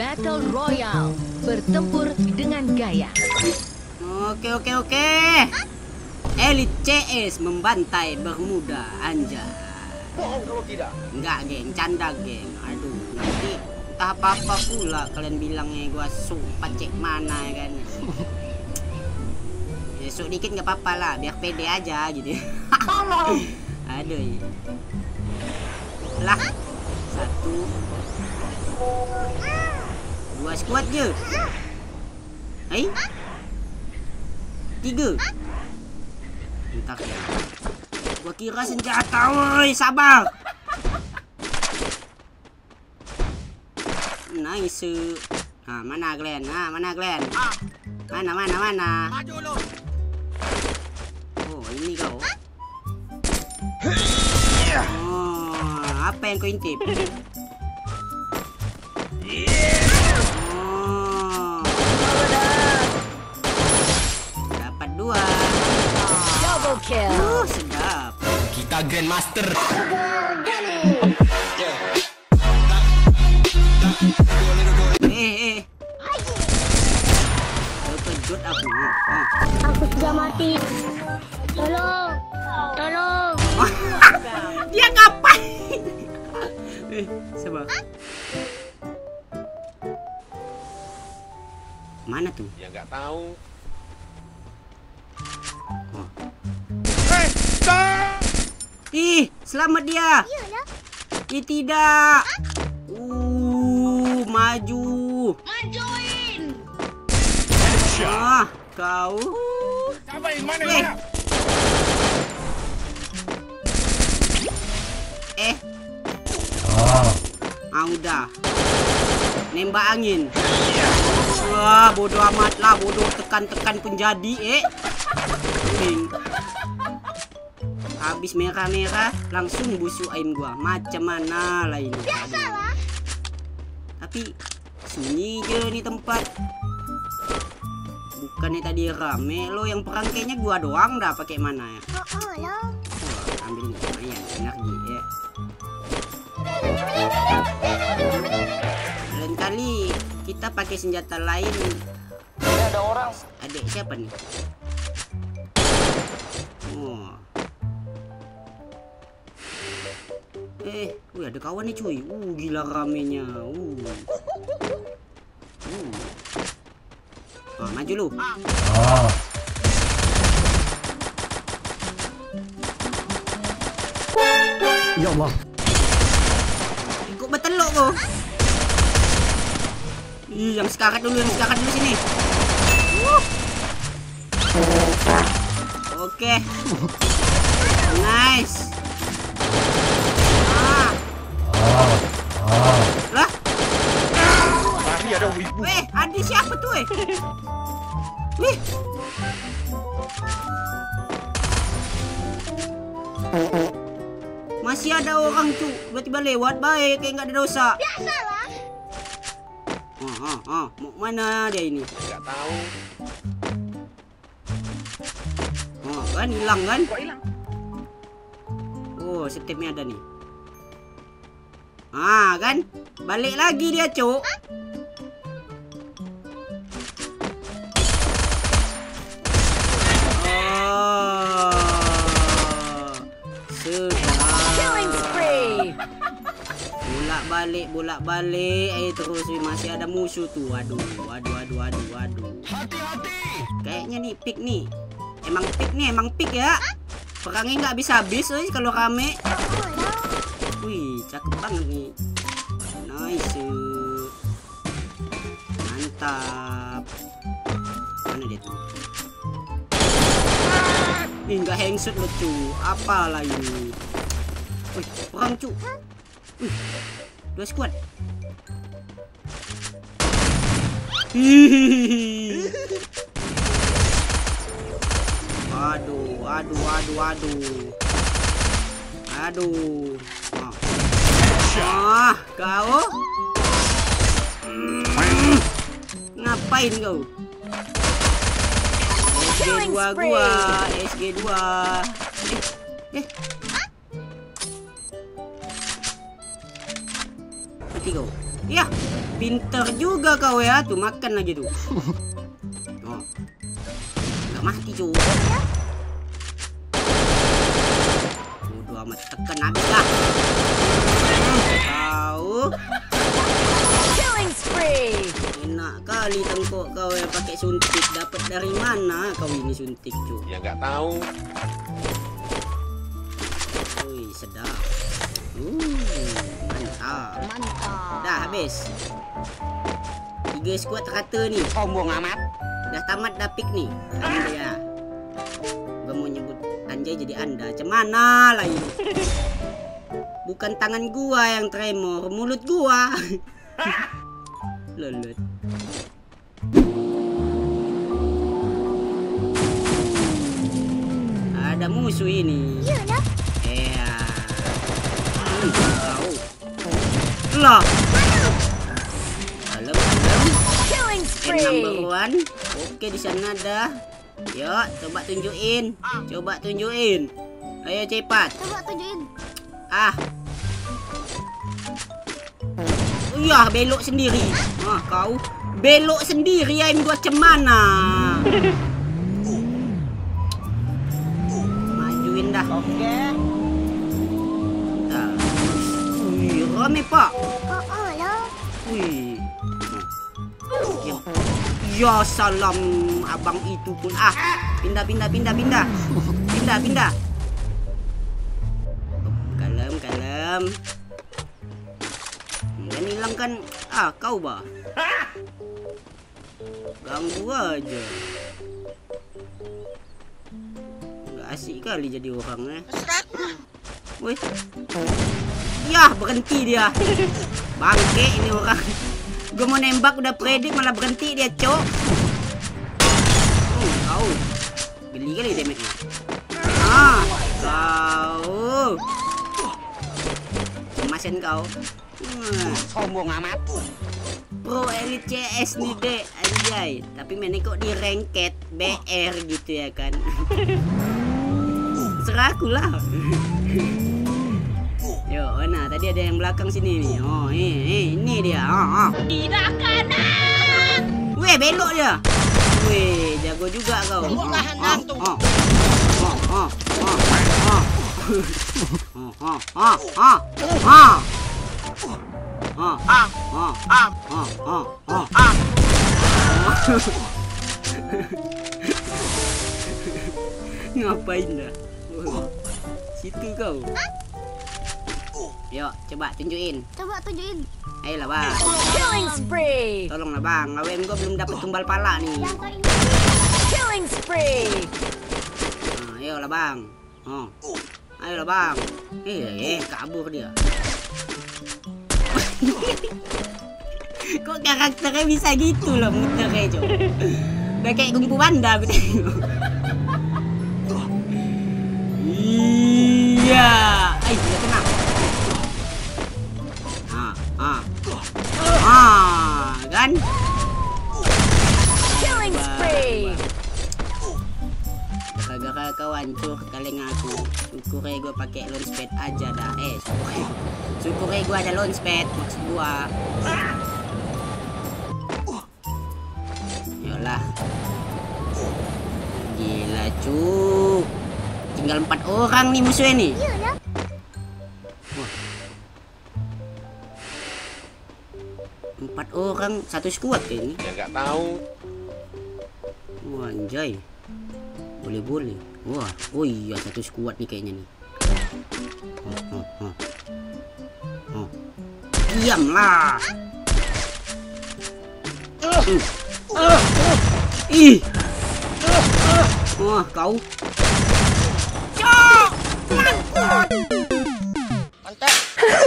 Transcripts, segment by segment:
Battle Royale. Bertempur dengan gaya. Oke oke oke. Elit CS membantai Bermuda anja. Bohong kalau tidak. Enggak geng, canda geng. Aduh, nanti entah apa-apa pula kalian bilangnya gua sumpah cek mana ya kan. Besok dikit nggak apa-apa lah, biar pede aja gitu. Aduh. iya. Lah. Satu. Dua squad je. Hai. Tiga. Entah. Gua kira senjata, woi, sabar. Nice. Ha, mana Glenn? Ha, mana Glenn? Mana mana mana? Maju lu. Oh, ini kau. Oh, apa yang kau intip? Oh. dua. Double kill. Uh, sedap. Kita Grandmaster. Eh, eh. Terkejut aku. Aku sudah mati. Tolong. Tolong. Dia ngapain? eh, sabar. Mana tuh? Ya nggak tahu. Ih, selamat dia. Iyalah. Ih, tidak. Uh, maju. Majuin. Ah, kau. Ngapain? Mana Eh. mana? Eh. Ah, udah. Nembak angin. Wah, bodoh amat lah, bodoh tekan-tekan pun jadi, eh. Kuning. Habis merah-merah, langsung busuk aim gua. Macam mana lah ini? Biasalah. Tapi sunyi je nih tempat. Bukannya tadi rame lo yang perang kayaknya gua doang dah pakai mana ya? Oh, oh, lah. Wah, ambil lumayan energi ya. Lain kali kita pakai senjata lain. Ada orang. Adik siapa nih? Eh, wih ada kawan nih cuy. Uh, gila ramenya. Uh. Uh. Ah, maju lu. Ya Allah. Ikut berteluk kau. Ih, yang sekarat dulu, yang sekarat dulu sini. Oke. Nice. Ada wibu. weh, adik siapa tuh, weh? Wih. Masih ada orang cu, tiba-tiba lewat baik kayak nggak ada dosa. Biasalah. Ah, ah, ah. Mau mana dia ini? Nggak tahu. Oh, kan hilang kan? Kok hilang? Oh, stepnya ada nih. Ah, kan? Balik lagi dia, Cuk. Bolak balik, bolak balik. Eh terus masih ada musuh tuh. Waduh, waduh, waduh, waduh, waduh. Kayaknya nih pick nih. Emang pick nih, emang pick ya. Perangnya nggak bisa habis eh, kalau rame. Wih, cakep banget nih. Nice. Mantap. Mana dia tuh? Ih, nggak hangshot lo cu. Apalah ini? Wih, perang cu. Wih, dua squad. Hihihi. Waduh, waduh, waduh, waduh. Aduh. Ah, kau. Ngapain kau? SG2 gua, SG2. Eh, eh. Mati kau. Ya, pinter juga kau ya. Tuh makan lagi tuh. Oh. Gak mati cuy. Udah amat tekan habis lah. Kau Killing spree. enak kali tengkok kau yang pakai suntik. Dapat dari mana kau ini suntik cuy? Ya nggak tahu. Wih, sedap. Uh, mantap. Mantap. Dah habis. Tiga squad rata ni. Sombong amat. Dah tamat dah pick ni. Ya. Gua mau nyebut Anjay jadi anda. Macam mana lah ini? Bukan tangan gua yang tremor, mulut gua. Lelut. Ada musuh ini. You know. Iya. Hmm, tahu. Lah. Killing And number one. Oke di sana dah. Yuk, coba tunjukin. Coba tunjukin. Ayo cepat. Coba tunjukin. Ah. Iya, belok sendiri. Ah, kau belok sendiri aim gua cemana. Majuin dah. Oke. Dah. Rame pak. Oh, lo. Wih. Ya. ya salam abang itu pun ah. Pindah pindah pindah pindah. Pindah pindah. Kalem kalem. Dan hilang kan ah kau bah. Ganggu aja. Gak asik kali jadi orang eh. Wih. Yah berhenti dia. Bangke ini orang. Gue mau nembak udah predik malah berhenti dia, cok. Oh, kau. Geli kali damage-nya. Ah, kau. Cemasin kau. Hmm, Sombong amat. Pro Elite CS nih, Dek. Anjay. Tapi mainnya kok di ranked BR gitu ya kan. Seraku Yo, nah tadi ada yang belakang sini nih. Oh, ini, ini dia. Oh, oh. Tidak kanan. Weh, belok dia. Weh, jago juga kau. Oh, oh, oh. Oh, oh, oh. Oh. Oh, oh, oh, oh. Oh. Oh, ah, oh, ah, oh, oh, oh, ah. Ngapain dah? Oh, Situ kau. Yuk, coba tunjukin. Coba tunjukin. Ayolah, Bang. Killing spree. Tolonglah, Bang. Lawan gua belum dapat tumbal pala nih. Killing spree. Nah, ayolah bang. Oh. Ayolah bang. Eh, eh, kabur dia. Kok karakternya bisa gitu loh muternya Jo? Udah kayak kungfu panda aku tengok. Iya. Eh, kan? Killing spree. Gara-gara kau hancur kaleng aku. Syukurnya gue pakai launchpad aja dah. Eh syukurnya. Syukurnya gue ada launchpad Maksud gue Yolah Gila cuk Tinggal empat orang nih musuhnya nih. You Empat orang Satu squad kayak ini Ya nggak tahu. Wah anjay Boleh boleh Wah Oh iya satu squad nih kayaknya nih oh, oh, oh. Oh. Diamlah Uh. Ih Wah kau Cok Ulang,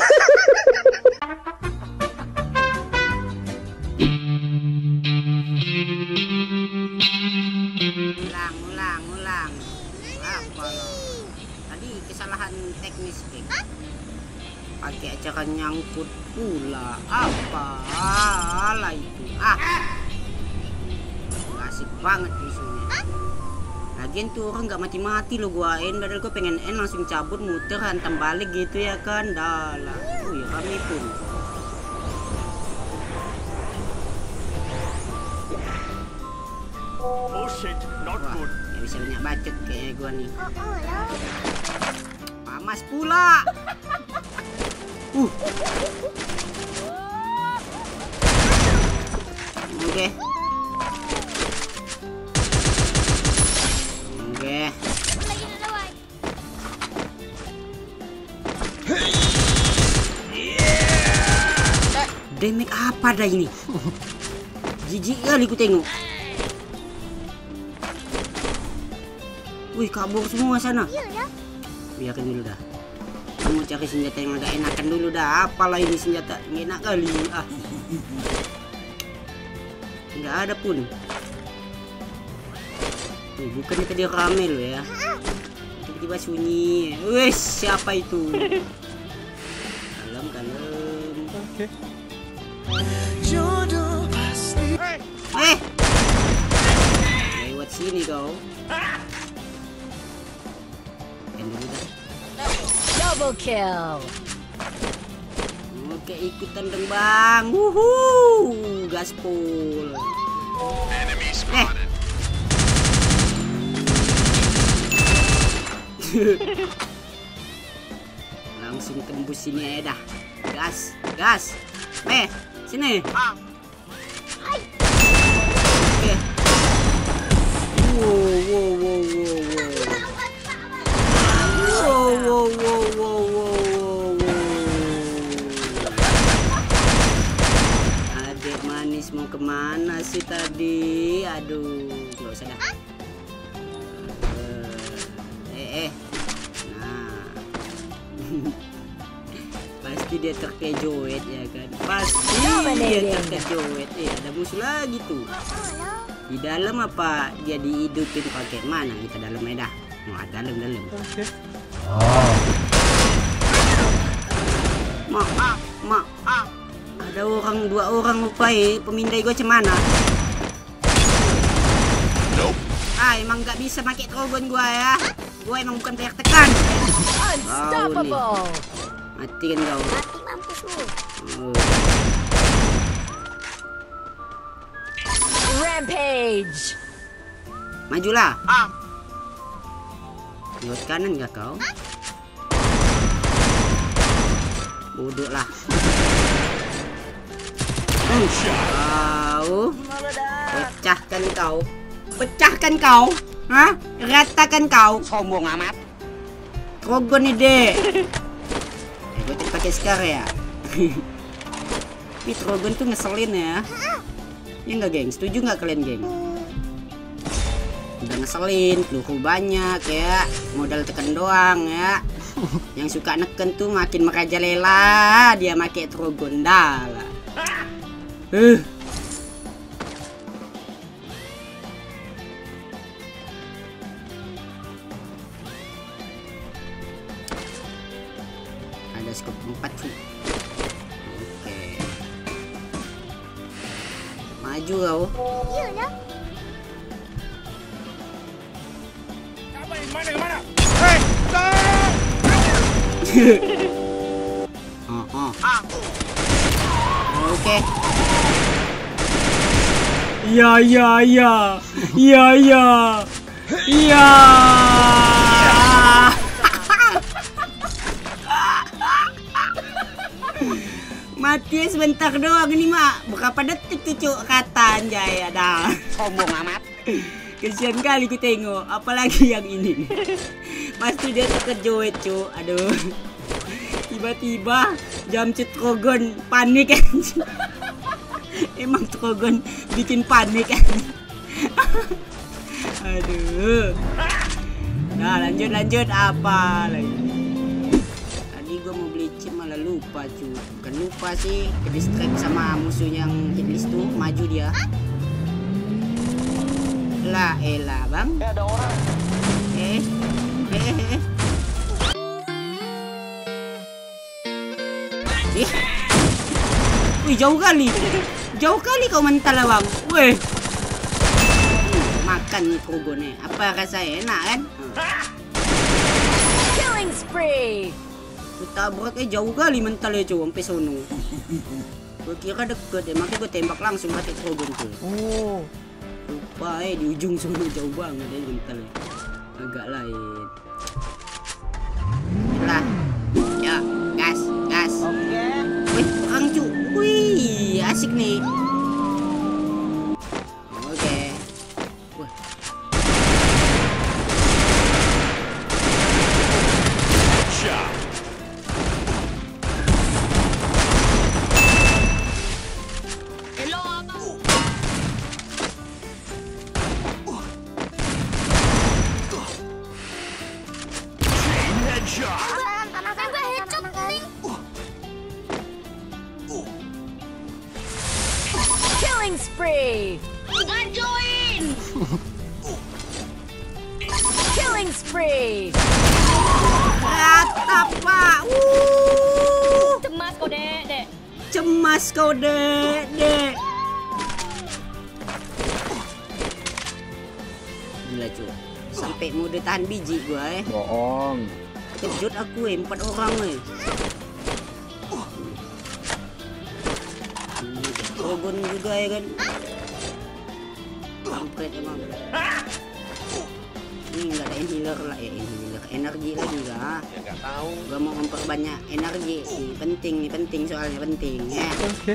nyangkut pula. Apalah itu? Ah. Asik banget di sini. Lagian tuh orang nggak mati-mati lo gua en padahal gua pengen en langsung cabut muter hantam balik gitu ya kan? Dalah oh uh ya kami pun. Oh shit, not good. Bisa banyak bacot kayak gua nih. Oh, oh, ya. Pamas pula. Uh. Oke. Oke. Lagi ada lawan. Damage apa dah ini? Jijik kali ku tengok. Wih, kabur semua sana. Iyalah. Biarin dulu dah. Aku mau cari senjata yang agak enakan dulu dah. Apalah ini senjata Nggak enak kali. Ah. Nggak ada pun. Wih, bukannya tadi rame lo ya. Tiba-tiba sunyi. Wih, siapa itu? Kalem, kalem. Eh! Lewat sini kau. Yang Double kill. Oke ikutan dong bang. Wuhu, gaspol. Eh. Langsung tembus sini aja dah. Gas, gas. Eh, sini. Oke. Wow, wow, wow, wow, wow. Wow, wow, wow, ke mana sih tadi? Aduh, nggak usah dah. Eh, eh. Nah. Pasti dia terkejoet ya kan? Pasti dia terkejoet. Eh, ada musuh lagi tuh. Oh, oh. Di dalam apa dia dihidupin pakai mana? Kita dalam dah. Mau dalam dalam. Mak, mak, ada orang dua orang lupa eh pemindai gue cemana? Ah emang nggak bisa pakai trogon gua ya. Gua emang bukan teriak tekan. Unstoppable. Mati kan kau. Mati mampus lu. Oh. Rampage. Majulah. Lewat kanan gak kau? Bodoh lah. Hmm. Kau pecahkan kau. Pecahkan kau. Hah? Ratakan kau. Sombong amat. Trogon. Eh, gue tadi pakai Scar ya. Tapi Trogon tuh ngeselin ya. Ya nggak geng? Setuju nggak kalian geng? Udah ngeselin, peluru banyak ya, modal tekan doang ya. Yang suka neken tuh makin merajalela dia pakai Trogon dah Eh. Ada scope 4 cuy. Oke. Maju kau. Iyalah. Apa ini? Mana? Mana? Hei, stop! Oh, oh. Oke. Iya, iya, iya. Iya, iya. Iya. Mati sebentar doang ini mak Berapa detik tuh cuk kata anjay dah Sombong amat. Kesian kali ku tengok Apalagi yang ini Pasti dia terkejut cuk Aduh Tiba-tiba Jam Trogon panik anjing Emang Trogon bikin panik. Aduh. Nah lanjut lanjut. Apa lagi? Tadi gua mau beli chip malah lupa cu. Bukan lupa sih Ke distract sama musuh yang hitlist tuh Maju dia. Lah elah bang. Eh, ada orang. Eh Eh eh. Eh. Ih. Wih jauh kali Jauh kali kau mental lah bang Wih Hmm, Makan nih Trogonnya Apa rasanya enak kan Hmm. Killing spree. Gue tabrak eh jauh kali mentalnya cuy sampai sono. Gue kira deket ya, makanya gue tembak langsung mati Trogon tuh. Oh. apa eh di ujung sana jauh banget ya bentar agak lain lah wih aku eh empat orang eh. Rogon juga ya kan? Kampret emang. Ini nggak ada inhaler lah ya inhaler Energi lagi kah Ya nggak tahu. Gua mau memperbanyak energi. Nih penting nih penting soalnya penting ya. Oke.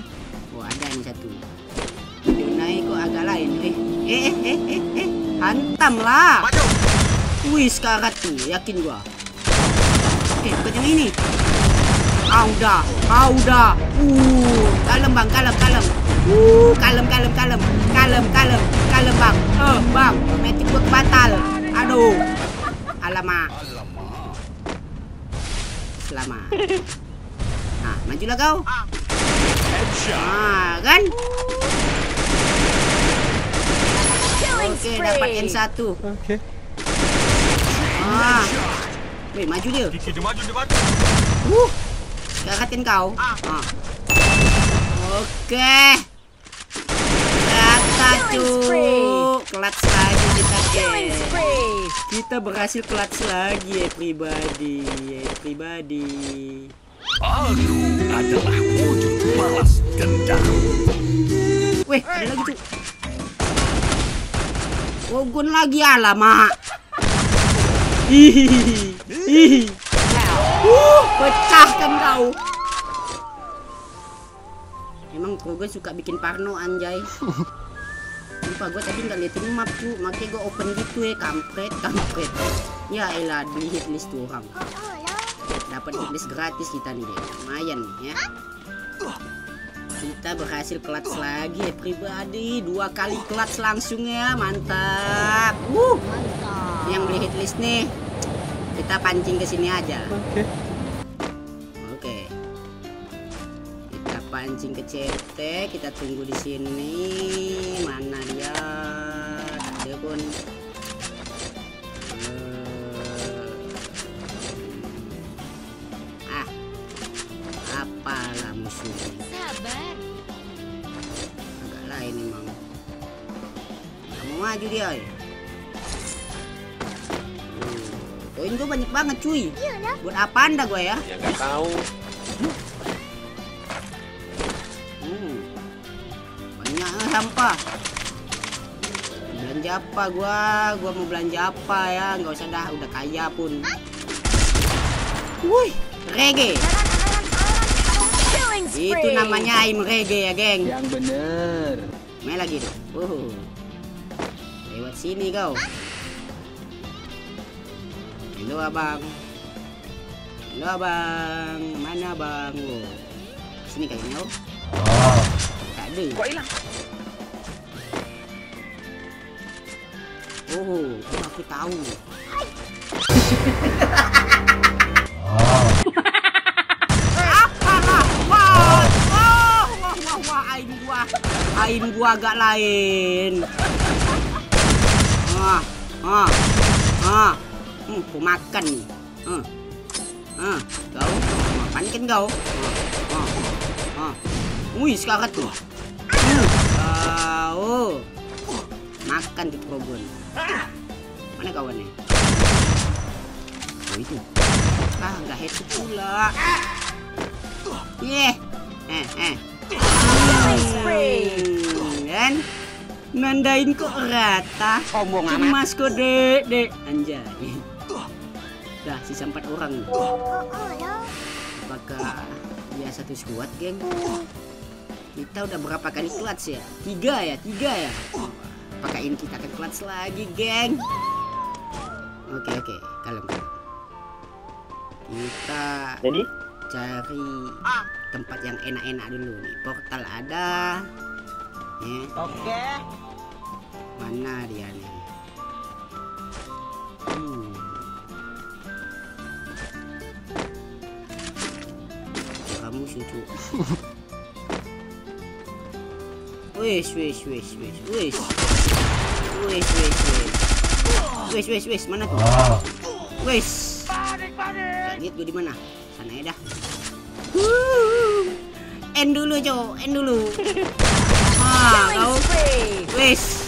oh ada nih satu. Yunai kok agak lain eh. Eh eh eh eh, eh. hantam lah. Wih sekarat tuh yakin gua oke bukan yang ini. Ah udah ah udah uh kalem bang kalem kalem. Uh kalem kalem kalem. Kalem kalem kalem bang. Eh bang metik gua batal. Aduh. Alamak. Selamat. Nah majulah kau. Ah kan? Killing Oke, dapat spree. N1. Oke. Ah. Weh, maju dia. Dia maju, dia maju. Uh. Karatin kau. Ah. Oke. Rata Killing spree. cuk. Kelats lagi kita, guys. Kita berhasil kelats lagi ya pribadi, ya pribadi. Aku adalah wujud balas dendam. Weh, ada lagi tuh. Rogon lagi alamak. Hihihi. Hihi. Uh, pecahkan kau. Emang Rogon suka bikin parno anjay. Lupa gue tadi nggak liatin map tuh, makanya gue open gitu ya, kampret, kampret. Ya elah, beli hit list tuh orang. Dapat hit list gratis kita nih, deh. lumayan ya. Kita berhasil clutch lagi ya pribadi. Dua kali clutch langsung ya. Mantap. Uh, Mantap. Yang beli hit list nih Kita pancing ke sini aja. Oke. Oke. Kita pancing ke CT Kita tunggu di sini. Mana ya Hmm, poin gue banyak banget cuy Iya lah. buat apa anda gue ya Ya nggak tahu. hmm. banyak sampah belanja apa gua gua mau belanja apa ya nggak usah dah udah kaya pun wih reggae itu namanya aim reggae ya geng Yang bener. Main lagi tuh. Uh. Lewat sini kau. Halo abang. Halo abang. Mana abang? Oh. Sini kayaknya oh. Tak ada. Kok hilang? Oh, aku tahu. Apalah? Wah, wah, wah, wah, wah, aim gua, aim gua agak lain. Ah, ah, ah, hmm, aku makan nih. Ah, ah, kau, makan kan kau? Ah, ah, ah. Wih, sekarang tuh. Hmm, kau, makan di kebun. Mana kawannya? Oh itu. Ah, nggak headshot pula. Yeah. Eh, eh. Spree. Hmm, kan? Nandain kok rata. Sombong amat. Cemas kok dek, dek. Anjay. Dah, sisa empat orang. Oh, oh, ya. Apakah dia satu squad, geng? Kita udah berapa kali clutch ya? Tiga ya, tiga ya. Apakah ini kita akan clutch lagi, geng? Oke, oke, kalem. kalem. Kita Jadi cari tempat yang enak-enak dulu nih. Portal ada. Ya, Oke. mana dia nih? Hmm. Kamu sucu. Wis, wis, wis, wis, wis. Wis, wis, wis. Wis, wis, wis, mana tuh? Wis. Lihat gue di mana? Sana ya dah. End dulu, Cok. End dulu. Ah, kau. Wis.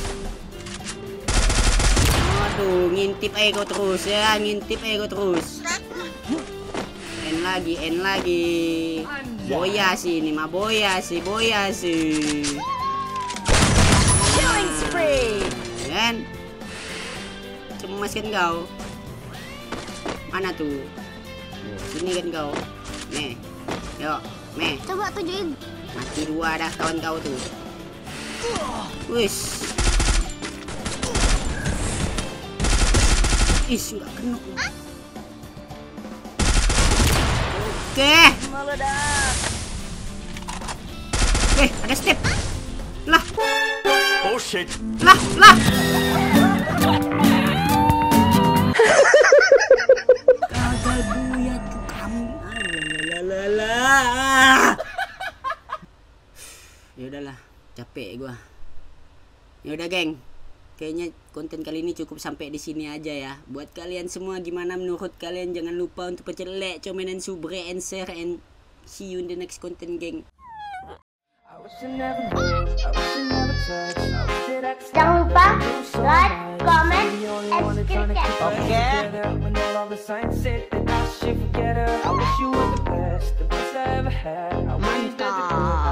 Aduh, ngintip aja kau terus ya, ngintip aja kau terus. End lagi, end lagi. Boya sih ini mah boya sih, boya sih. Killing spree. Kan? Kan kau? Mana tuh? Sini kan kau. Nih. Yuk, nih. Coba tunjukin. Mati dua dah kawan kau tuh. Wis. Is nggak kena. Oke. Eh, ada step. Lah, Bullshit. lah, lah. Gagal buya tuh kamu. Alalala. Ya udahlah, capek gua. Ya udah, geng. Kayaknya konten kali ini cukup sampai di sini aja ya. Buat kalian semua gimana menurut kalian? Jangan lupa untuk pecelek, komen dan subre and share and see you in the next content, geng. Jangan lupa like, comment, and subscribe. Oke. When all